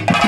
you